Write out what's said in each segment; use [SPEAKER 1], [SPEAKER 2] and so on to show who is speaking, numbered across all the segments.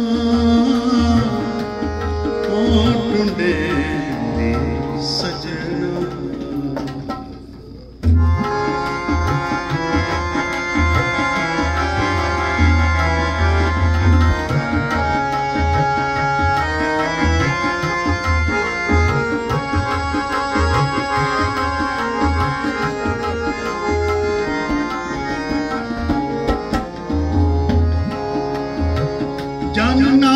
[SPEAKER 1] Mm-hmm. ਜਨ ਨਾਨਕ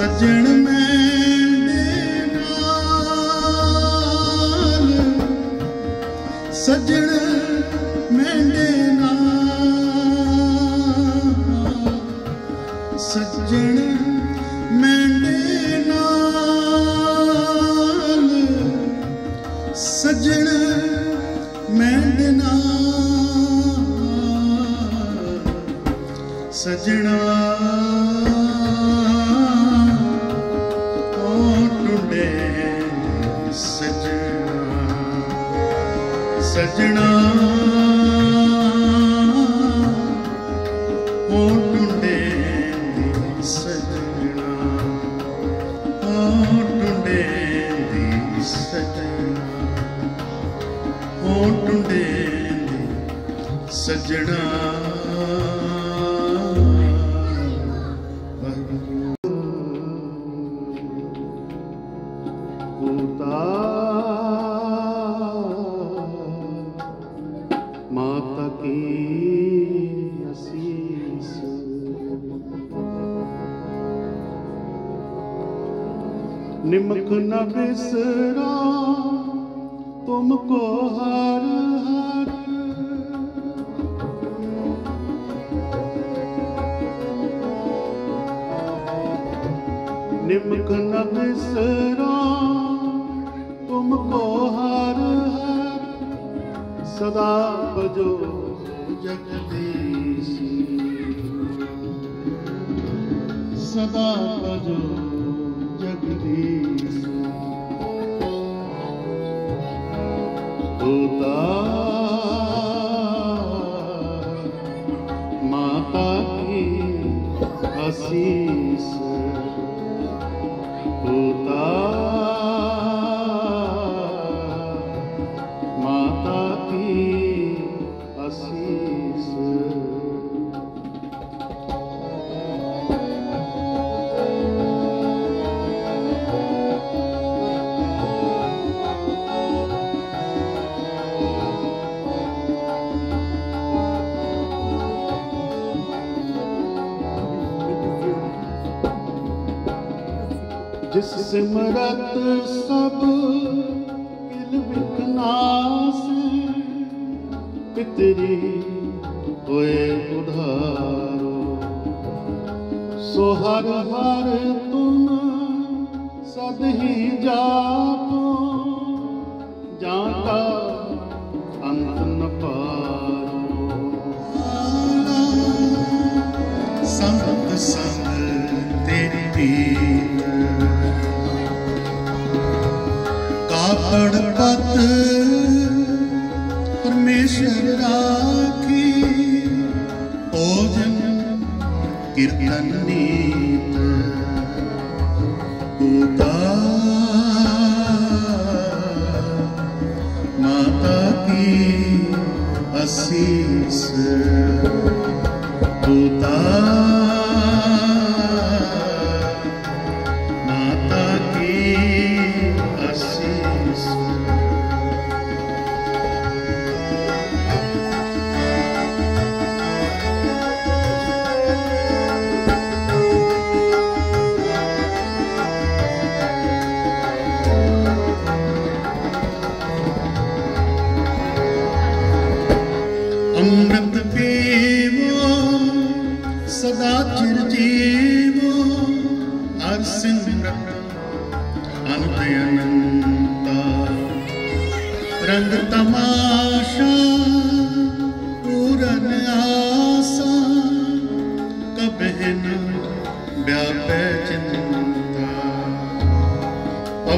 [SPEAKER 1] ਸੱਜਣ ਮੈਂ ਨਾਲ। ਮੈਂ ਮੈਂਡੇ ਨਾਲ। ਸਜਣ ਮੈਂਡੇ ਨਾਲ। ਸਜਣ ਮੈਂਡੇ ਨਾਲ। ਸਜਣਾ ਸਜਣਾ। ਉਹ ਟੁੰਡੇ ਦੀ ਸਜਣਾ। ਉਹ ਟੁੰਡੇ ਦੀ ਸਜਣਾ। ਉਹ ਟੁੰਡੇ ਦੀ ਸਜਣਾ। ਮਾਤਾ ਨਿਮਕ ਨ ਬਿਸਰਾ ਤੁਮਕੋ ਹਰ ਹਰ। ਨਿਮਕ ਨ ਬਿਸਰਾ ਤੁਮਕੋ ਹਰ ਹਰ। ਸਦਾ ਭਜੋ Jagdish Mata que assim sou. ਜਿਸ ਸਿਮਰਤ ਸਭ ਕਿਲ ਵਿਖਨਾਸ ਪਿਤਰੀ ਹੋਏ ਉਧਾਰੋ। ਸੋ ਹਰ ਹਰ ਤੁਮ ਸਦ ਹੀ ਜਾਪੋ Matar-te.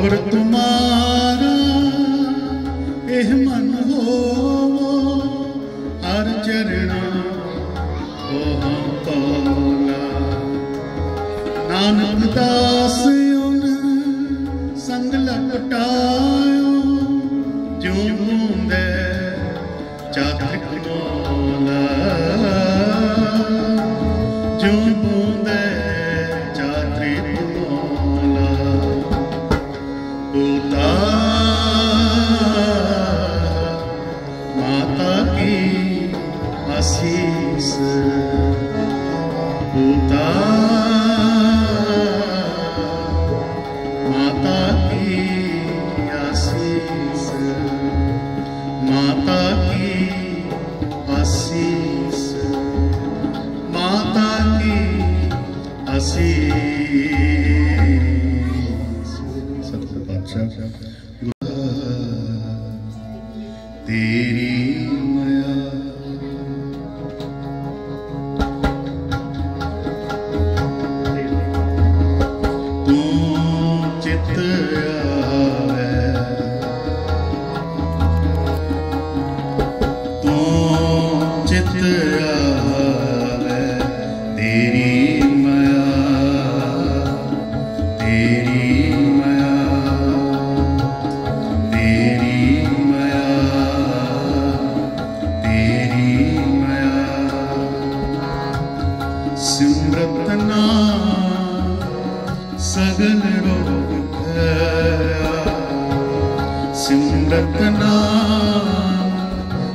[SPEAKER 1] ਅਵਰ ਤੁਮਾਰਾ ਇਹ ਮਨ ਹੋਵੋ, ਹਰ ਚਰਣਾ ਉਹ ਕੋਲਾ ਨਾਨਕ ਦਾਸ ਉਨ ਸੰਗ ਲਪਟਾਇਓ ਜਿਉ ਹੁੰਦੇ ਚਾਤ੍ਰਿਕ ਮੋਲਾ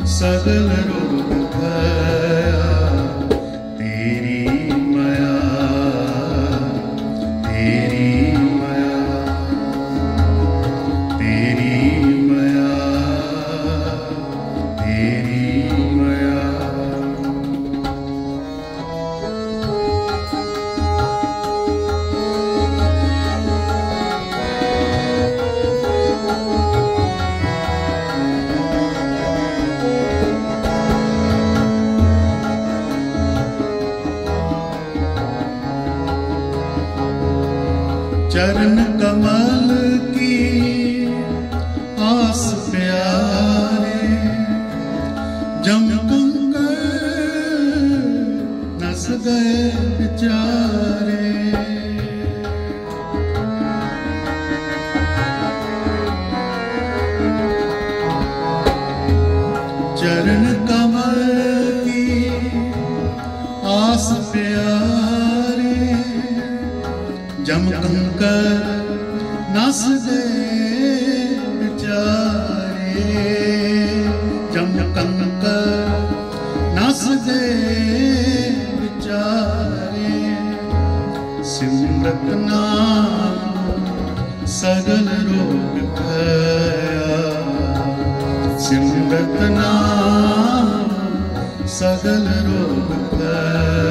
[SPEAKER 1] ਸਗਲ ਰੋਗ ਭਇਆ ਚਰਨ ਕਮਲ ਕੀ ਆਸ ਪਿਆਰੇ ਜਮ ਨਸ ਗਏ ਵਿਚਾਰੇ ਜਮ ਕੰਕਰ ਨਸ ਦੇ ਵਿਚਾਰੇ, ਜਮ ਕੰਕਰ ਨਸ ਦੇ ਵਿਚਾਰੇ। ਸਿਮਰਤ ਨਾਮ ਸਗਲ ਰੋਗ ਖਇਆ ਸਿਮਰਤ ਨਾਮ ਸਗਲ ਰੋਗ ਖਇਆ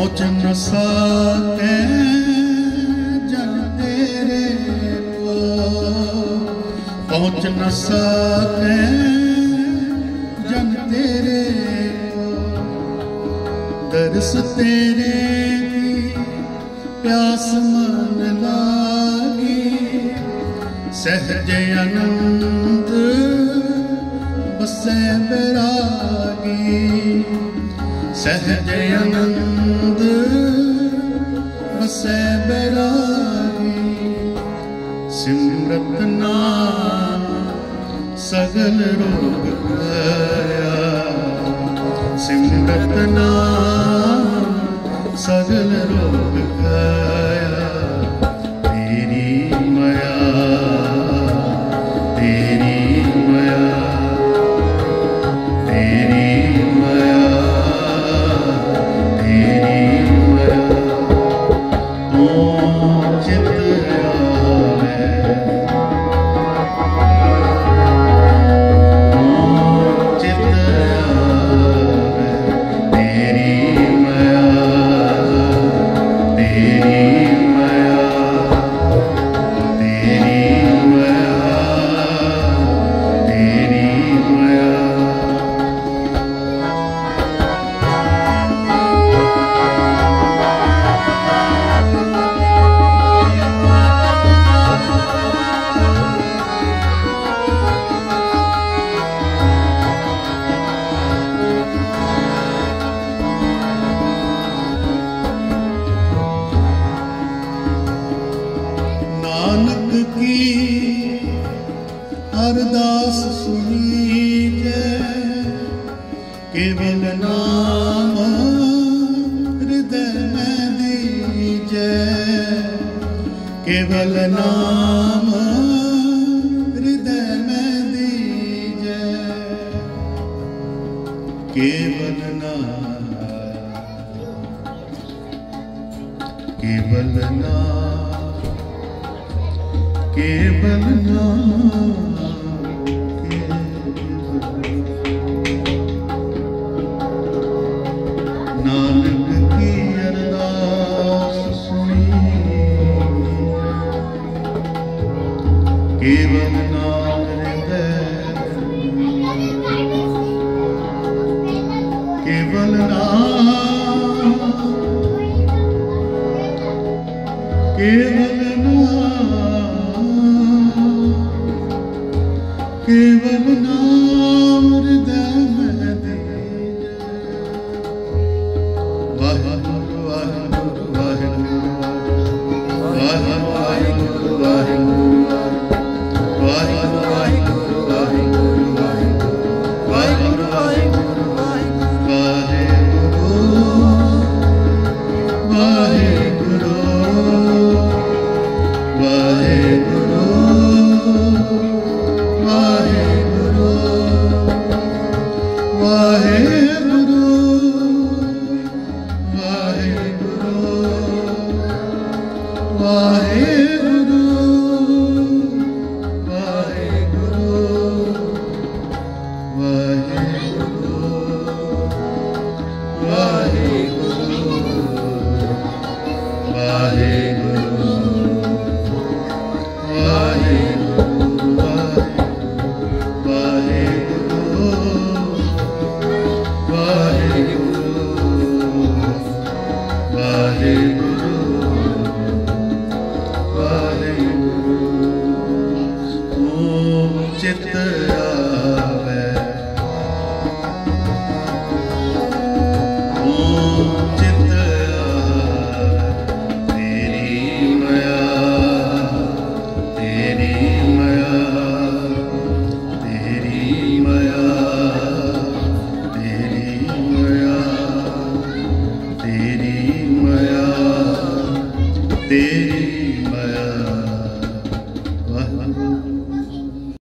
[SPEAKER 1] ਪਹੁੰਚ ਨ ਸਕੇ ਜਨ ਤੇਰੇ ਕੋ ਪਹੁੰਚ ਨ ਸਕੇ ਜਨ ਤੇਰੇ ਕੋ ਦਰਸ ਤੇਰੇ ਕੀ ਪਿਆਸ ਮਨ ਲਾਗੀ। ਸਹਜ ਅਨੰਦ ਬਸੈ ਬਰਾਗੀ। ਸਹਜ ਅਨੰਦ ਬਸੈ ਬਰਾਗੀ ਸਿਮਰਤ ਨਾਮ ਸਗਲ ਰੋਗ ਗਿਆ ਸਿਮਰਤ ਨਾਮ ਸਗਲ ਰੋਗ ਗਿਆ ਅਰਦਾਸ ਸੁਣੀ ਜੈ ਕੇਵਲ ਨਾਮ ਹਿਰਦੈ ਮੈਂ ਦੀਜੈ, ਕੇਵਲ ਨਾਮ ਹਿਰਦੈ ਮੈਂ ਦੀਜੈ। ਕੇਵਲ ਨਾਮ ਕੇਵਲ ਨਾਮ ਕੇਵਲ ਨਾਮ। Kevalna Kevalna